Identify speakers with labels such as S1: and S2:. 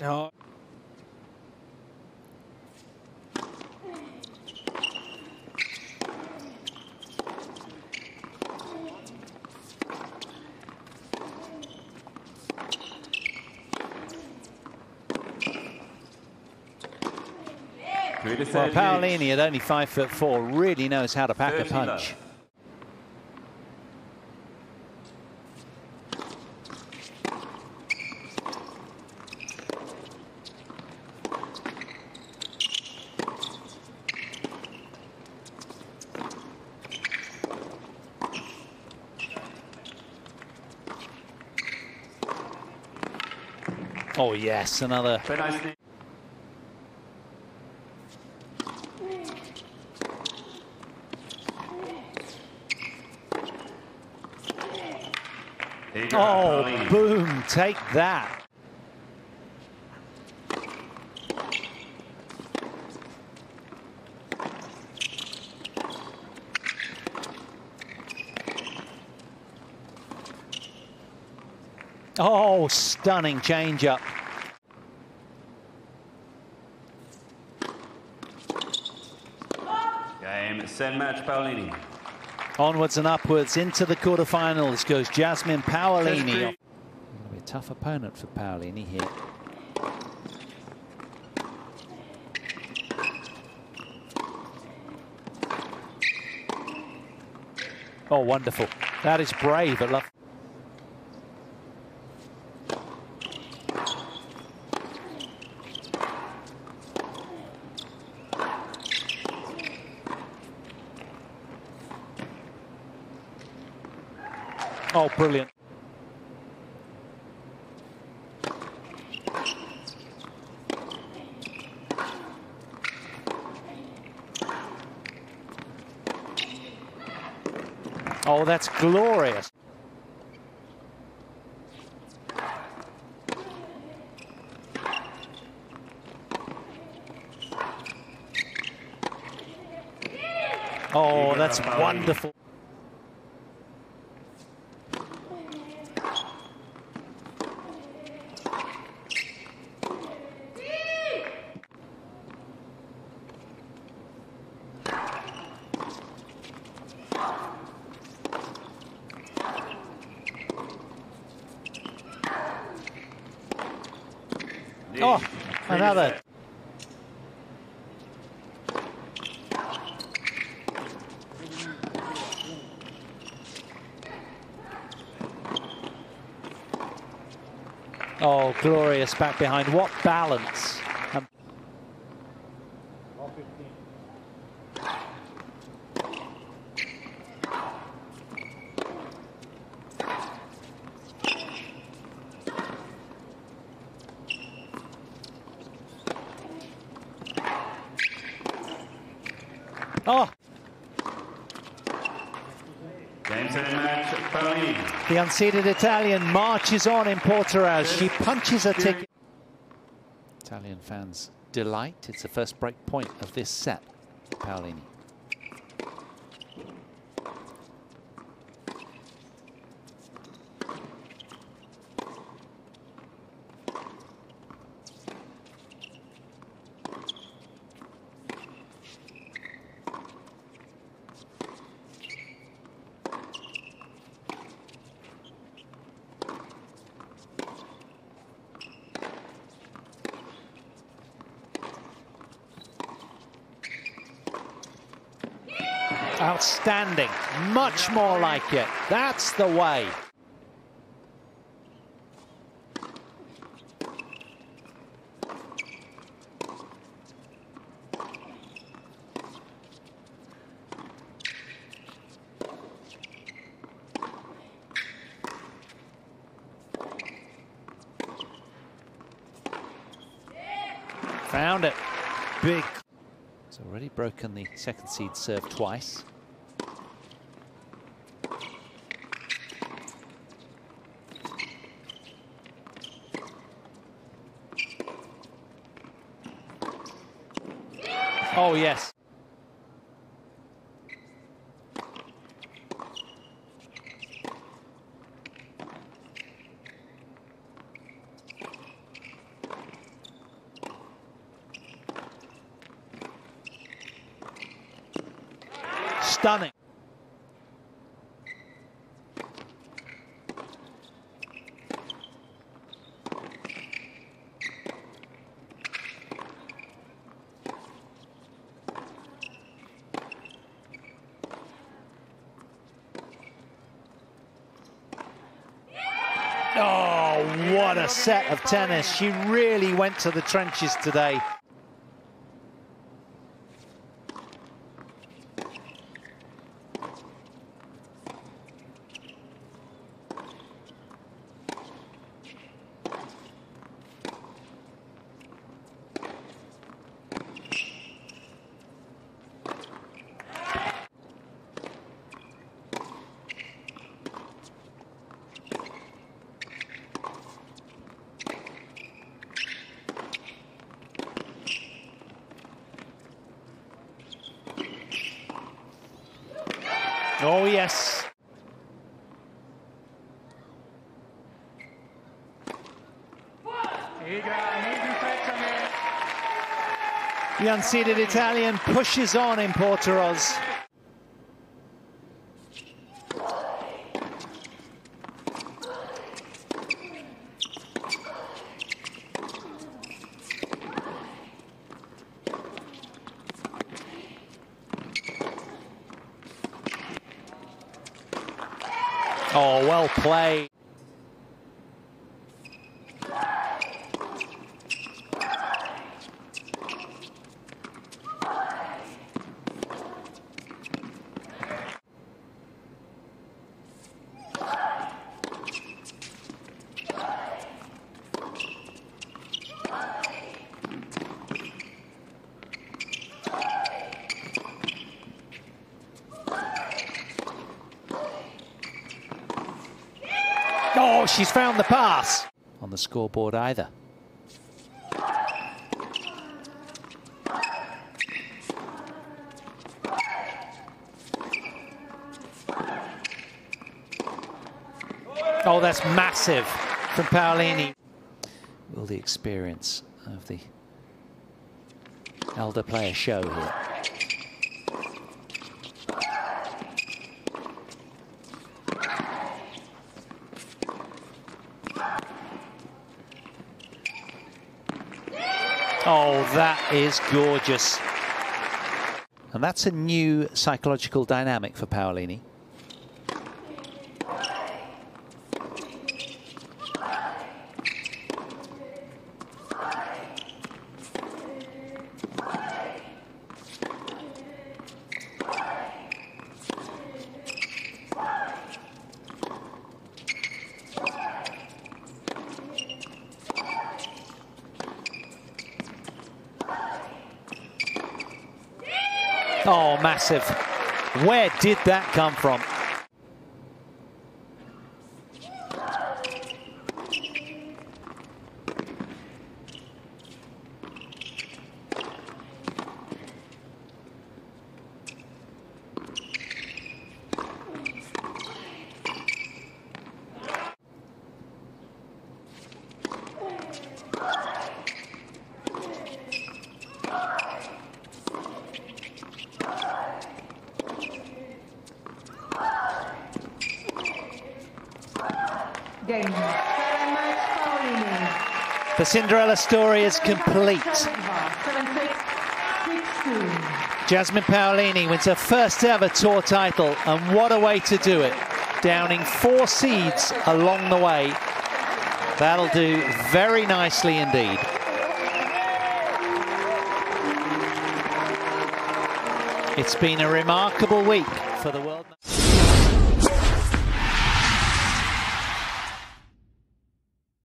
S1: No. Well, Paolini at only five foot four really knows how to pack a punch. Oh yes, another Oh, boom, take that. Oh, stunning change-up.
S2: Game, set match, Paolini.
S1: Onwards and upwards into the quarterfinals goes Jasmine Paolini. Going to Be a tough opponent for Paolini here. Oh, wonderful. That is brave. I love. Brilliant. Oh, that's glorious. Oh, that's wonderful. Oh, another. Oh, glorious back behind. What balance. Oh,
S2: Game, set match,
S1: the unseeded Italian marches on in Portoroz. She punches a ticket. Italian fans delight. It's the first break point of this set. Paolini. Outstanding. Much more like it. That's the way. Found it. Big. Already broken the second seed serve twice. Oh, yes. Stunning. Oh, what a set of tennis. She really went to the trenches today. Oh, yes. The unseeded Italian pushes on in Portoroz. Oh, well played. Oh, she's found the pass. On the scoreboard either. Oh, that's massive from Paolini. Will the experience of the elder player show here? Oh, that is gorgeous. And that's a new psychological dynamic for Paolini. Oh, massive. Where did that come from?
S3: Game. Seven match Paolini.
S1: The Cinderella story is complete.
S3: Seven six, six two.
S1: Jasmine Paolini wins her first ever tour title, and what a way to do it. Downing four seeds along the way. That'll do very nicely indeed. It's been a remarkable week for the world.